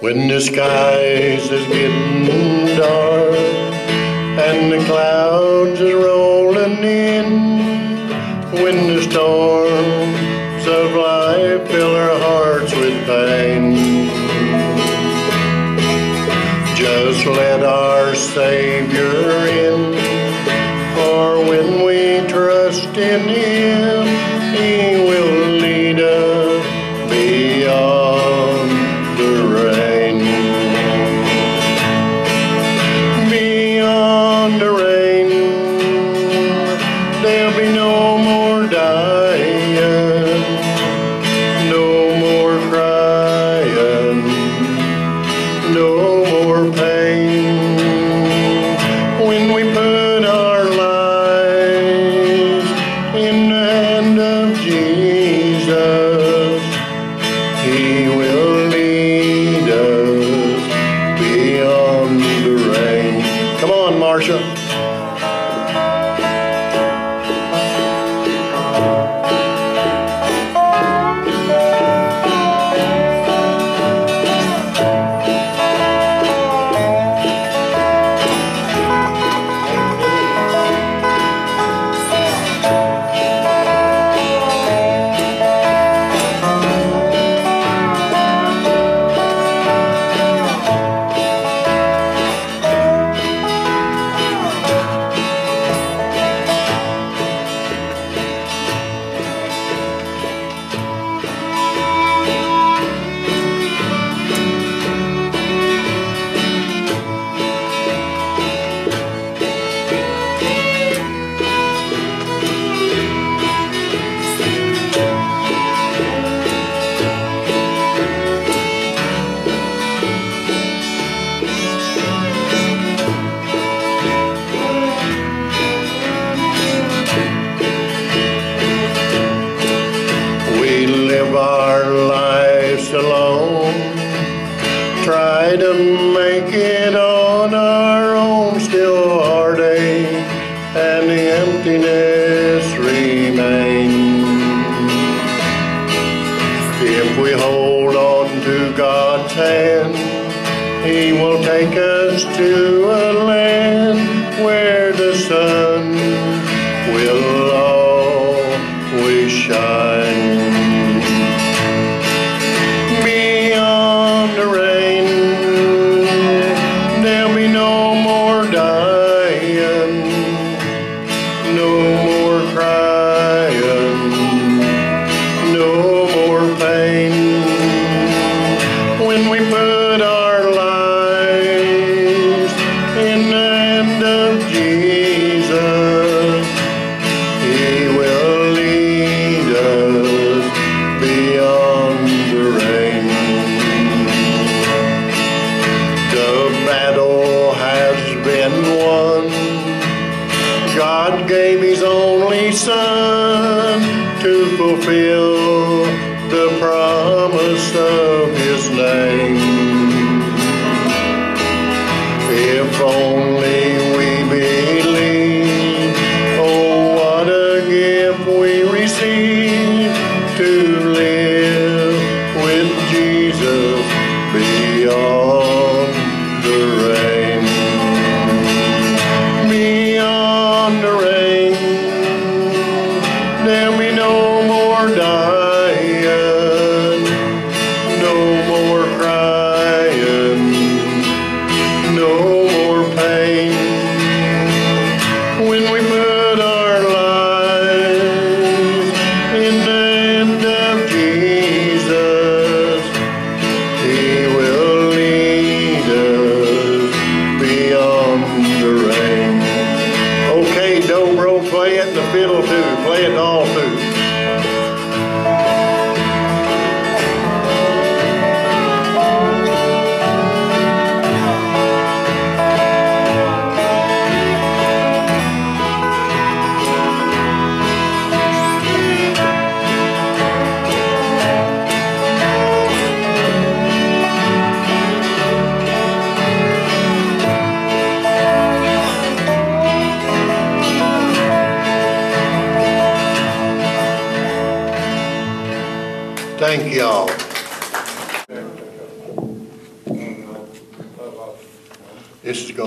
When the skies is getting dark and the clouds worship. to make it on our own still heartache and the emptiness remains. If we hold on to God's hand, He will take us to a land where the sun will always shine.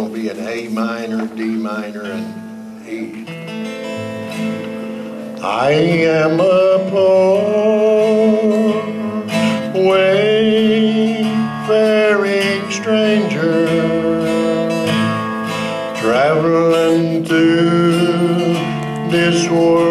Going to be an A minor, D minor, and E. I am a poor, wayfaring stranger, traveling through this world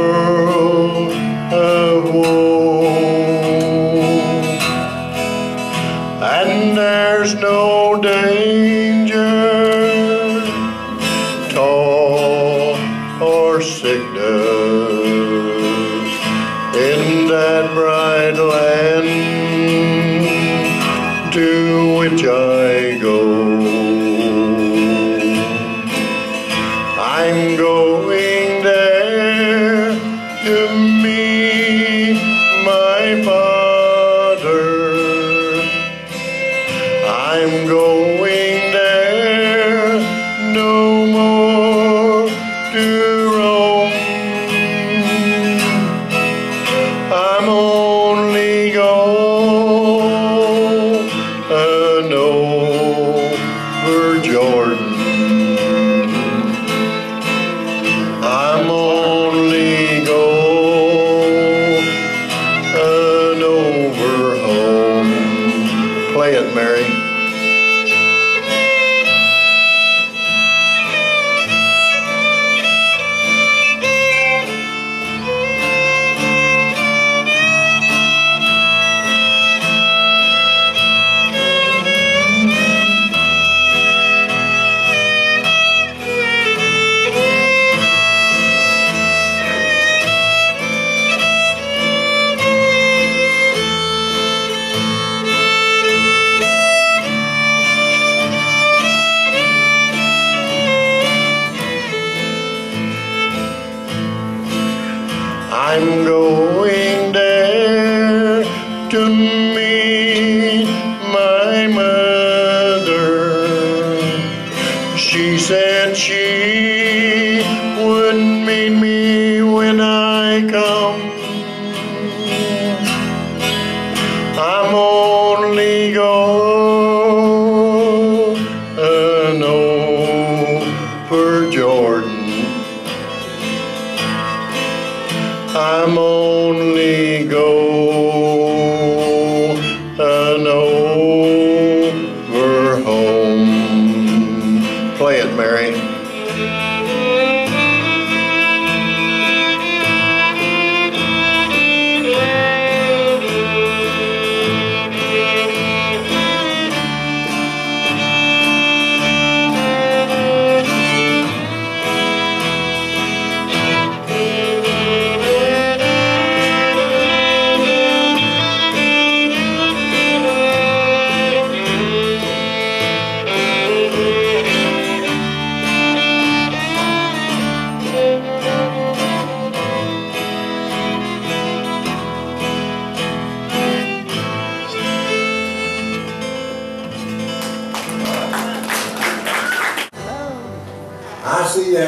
there Play it, Mary.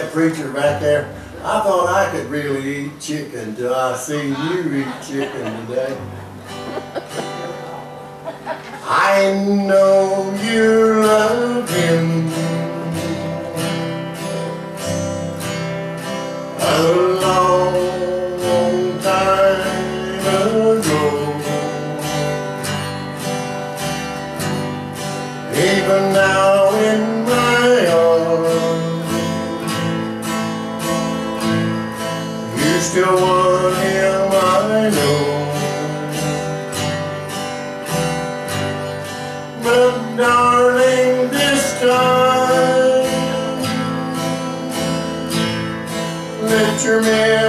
That preacher back there. I thought I could really eat chicken till I see you eat chicken today. I know you love him. Still want him, I know. But darling, this time, let your memories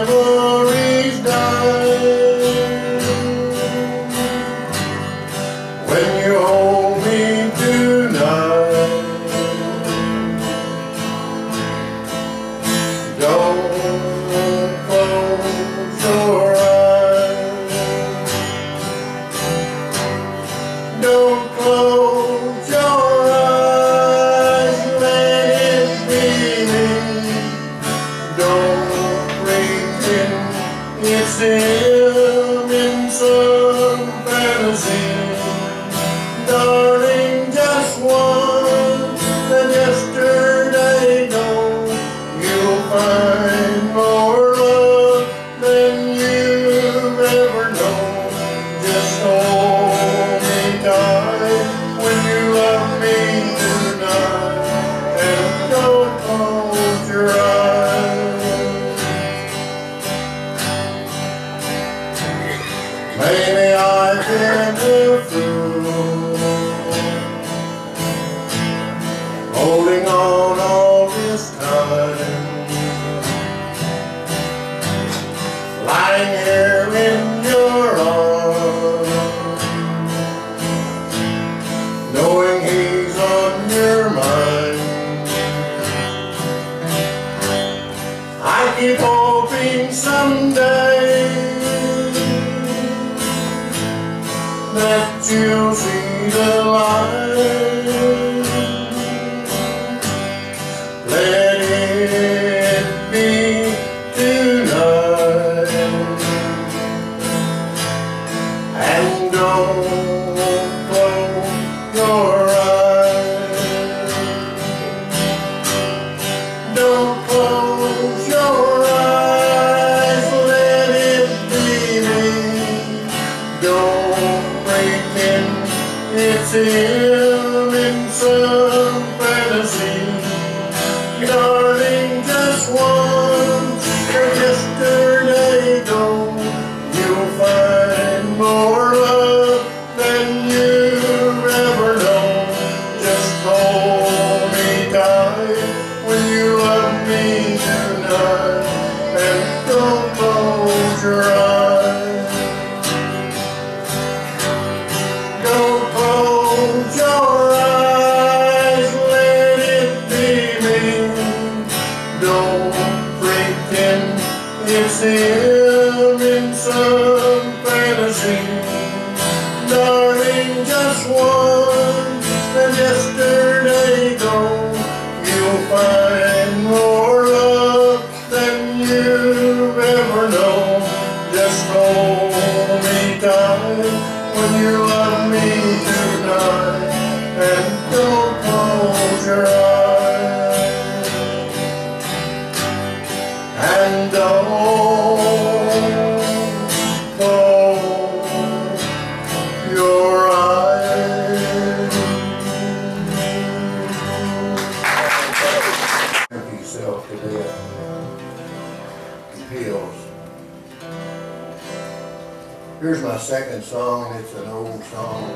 Here's my second song. It's an old song.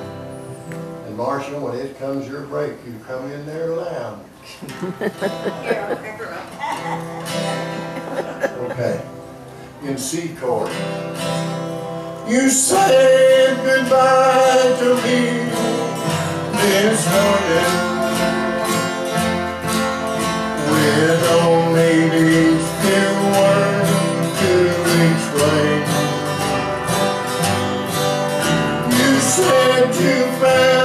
And Marshall, when it comes your break, you come in there loud. okay. In C chord. You said goodbye to me this morning. To too fast.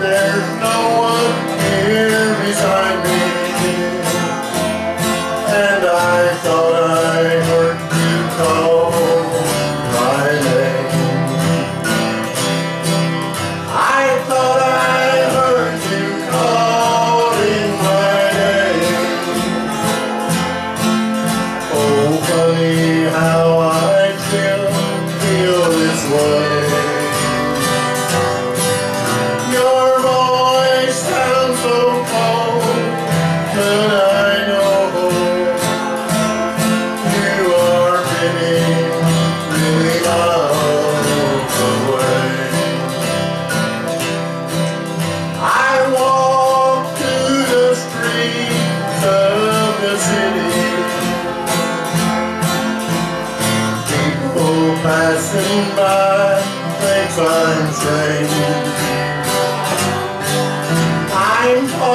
there's no one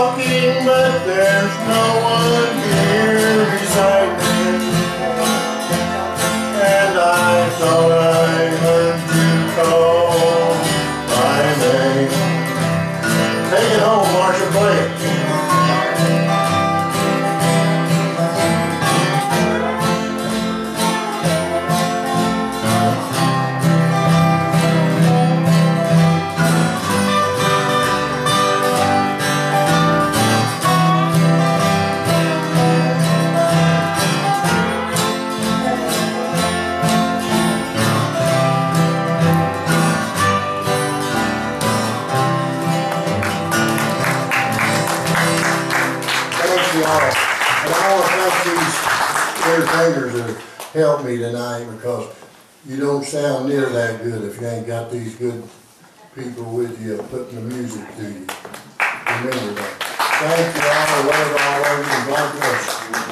walking, but there's no one here beside me. Help me tonight because you don't sound near that good if you ain't got these good people with you putting the music to you. Remember that. Thank you all, love all of you, God bless you.